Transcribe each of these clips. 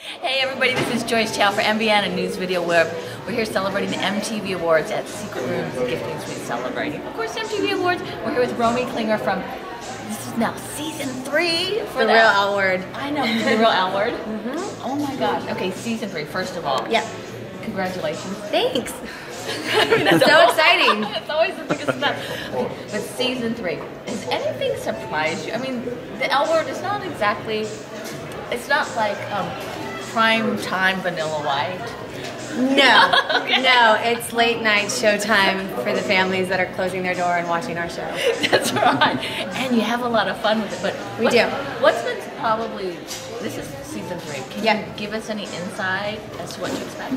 Hey everybody, this is Joyce Chow for MBN and Newsvideoweb. We're here celebrating the MTV Awards at Secret Rooms Gifting Suite celebrating. Of course, MTV Awards. We're here with Romi Klinger from, this is now season three for The that. real L word. I know, the real L word. Oh my gosh. Okay, season three, first of all. Yeah. Congratulations. Thanks. I mean, that's So always- exciting. it's always the biggest stuff. Okay, but season three, has anything surprised you? I mean, the L word is not exactly, it's not like um, prime time vanilla white. No, Okay. no, it's late night showtime for the families that are closing their door and watching our show. That's right. And you have a lot of fun with it. But We what- do. What's been probably, this is season three. Can Yeah. you give us any insight as to what to expect?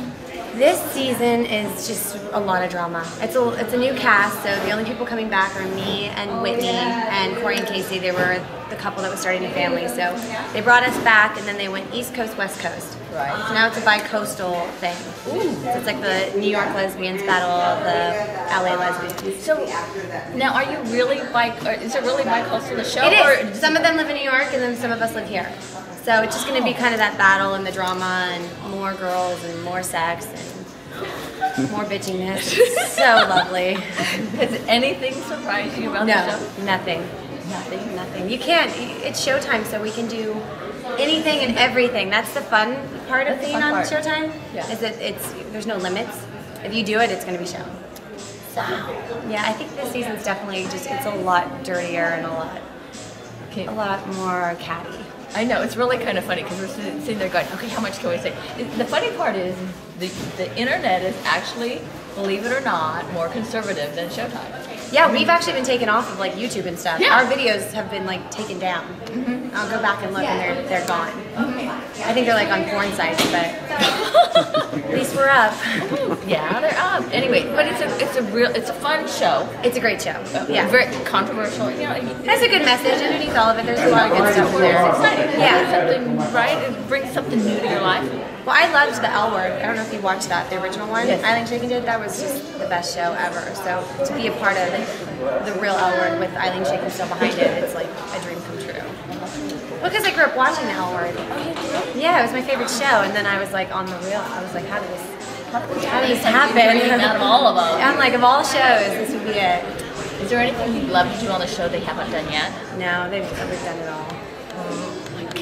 This season is just a lot of drama. It's a it's a new cast, so the only people coming back are me and Whitney and Cori and Kacy. They were the couple that was starting a family, so they brought us back, and then they went East Coast, West Coast. Right. So now it's a bi-coastal thing. Ooh. So it's like the New York lesbians battle the LA lesbians. So now, are you really bi? Is it really bi-coastal the show? It Or. Some of them live in New York, and then some of us live here. So it's just going to be kind of that battle and the drama, and more girls and more sex and more bitchiness. so lovely. Has anything surprised you about the No, show? nothing, Nothing. nothing. You can't. It's Showtime, so we can do anything and everything. That's the fun part of That's being on part. Showtime. Yeah. Is that it's there's no limits. If you do it, it's going to be shown. Wow. Yeah, I think this season's definitely just it's a lot dirtier and a lot Okay. a lot more catty. I know it's really kind of funny because we're sitting, there going, okay, how much can we say? The funny part is the the internet is actually, believe it or not, more conservative than Showtime. Yeah, we've actually been taken off of like YouTube and stuff. Yeah. Our videos have been like taken down. Mm-hmm. I'll go back and look, and they're they're gone. Okay. I think they're like on porn sites, but at least we're up. Yeah, they're up. Anyway, but it's a it's a real it's a fun show. It's a great show. Yeah, Very controversial. You know, it- that's a good message underneath all of it. There's a lot of good stuff in there. it's exciting. Yeah. something right. It brings something new to your life. Well, I loved the L Word. I don't know if you watched that, the original one. Yes. Ilene Chaiken did. That was just the best show ever. So to be a part of the real L Word with Ilene Chaiken still behind it, it's like a dream come true. Well, because I grew up watching the L Word. Yeah, it was my favorite show, and then I was like on the real. I was like, how did this? How did this happen? Out of all of them. I'm like, of all shows, this would be it. Is there anything you'd love to do on the show they haven't done yet? No, they've we've done it all. Can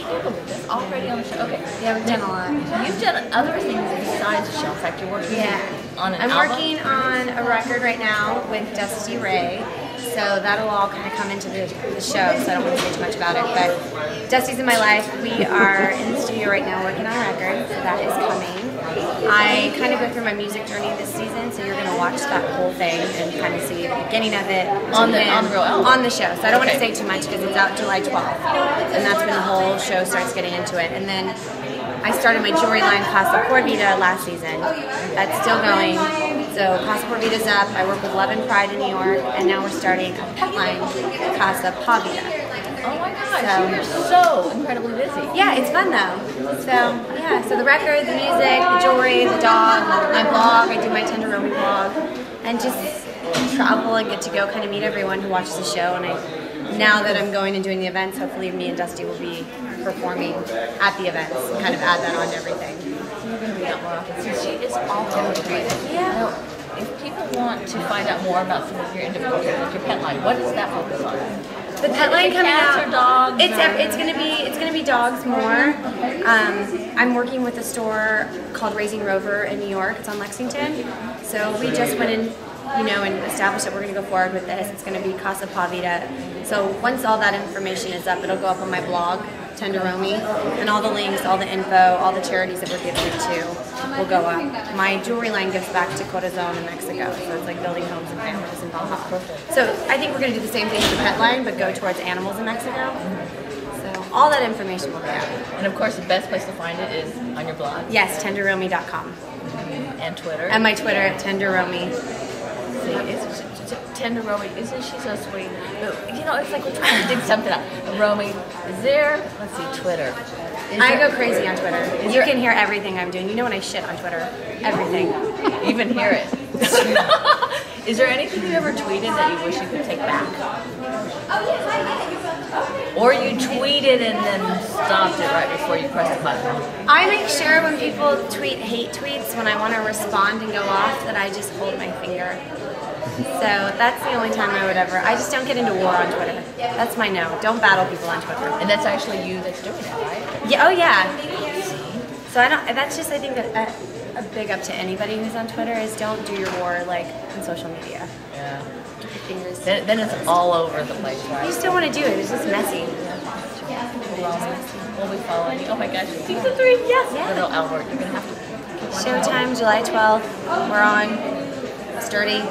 this? Already on the show? Okay. Yeah, we've done a lot. You've done other things besides the show. In fact, you're working Yeah. on an I'm album. working on a record right now with Dusty Ray. So that'll all kind of come into the, the show, so I don't want to say too much about it. But Dusty's in my life. We are in the studio right now working on a record, so that is coming. I kind of go through my music journey this season, so you're going to watch that whole thing and kind of see the beginning of it On the- on the real album? on the show. So I don't want to say too much because it's out July 12th, and that's when the whole show starts getting into it. And then I started my jewelry line Casa Por Vida last season. That's still going. So Casa Por Vita's up. I work with Love and Pride in New York, and now we're starting a pet line, Casa Pa Vida. Oh my gosh, So- you're so incredibly busy. Yeah, it's fun though. So yeah, so the record, the music, the jewelry, the dog, my blog. I do my Tenderomi blog, and just travel and get to go kind of meet everyone who watches the show. And I, now that I'm going and doing the events, hopefully me and Dusty will be performing at the events. and Kind of add that on to everything. You're going to be out more often. So she is all. Yeah. If people want to find out more about some of your individual like your pet line, what does that focus on? The pet line coming cats out. or dogs It's it's gonna be it's gonna be dogs more. Um, I'm working with a store called Raising Rover in New York. It's on Lexington. So we just went in, you know, and establish that we're gonna go forward with this. It's gonna be Casa Pa Vida. So once all that information is up, it'll go up on my blog. Tenderomi, and all the links, all the info, all the charities that we're giving it to will go up. My jewelry line gives back to Corazon in Mexico, so it's like building homes and families in Baja. So I think we're going to do the same thing with the pet line, but go towards animals in Mexico. So all that information will be out. And of course, the best place to find it is on your blog Yes, tenderomi.com. and Twitter. And my Twitter at tenderomi. See, it's, it's, it's tender Romi, isn't she so sweet? But, You know, it's like we're trying to dig something up. Romi, is there? Let's see, Twitter. Is I go crazy on Twitter. You there- can hear everything I'm doing. You know when I shit on Twitter. Everything. even hear it. Is there anything you ever tweeted that you wish you could take back? Or you tweeted and then stopped it right before you pressed the button? I make sure when people tweet hate tweets, when I want to respond and go off, that I just hold my finger. So that's the only time I would ever. I just don't get into war on Twitter. That's my no. Don't battle people on Twitter. And that's actually you that's doing it, right? Yeah. Oh yeah. So I don't. That's just I think that a, a big up to anybody who's on Twitter is don't do your war like on social media. Yeah. Fingers. Then, then it's all over the place, You right? just don't want to do it. It's just messy. We'll be following you. Oh my gosh, season three, yes! Yeah. Little Albert, you're gonna have to. Showtime, July 12th. We're on. Sturdy.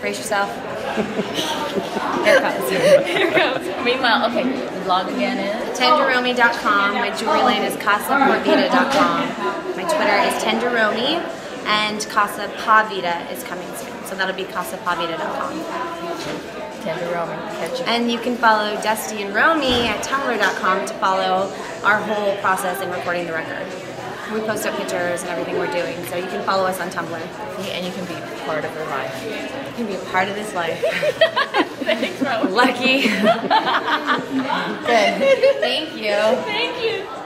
Brace yourself. Here comes. Here comes. Meanwhile, okay, the blog again is. tenderomi.com. My jewelry line is casaporvita.com. My Twitter is tenderomi, and Casa Pavita is coming soon. So that'll be casapavita.com. Tenderomi. Catch you. And you can follow Dusty and Romi at tumblr.com to follow our whole process in recording the record. We post up pictures and everything we're doing, so you can follow us on Tumblr. And you can be part of her life. You can be a part of this life. Thanks. Lucky. Good. Thank you. Thank you.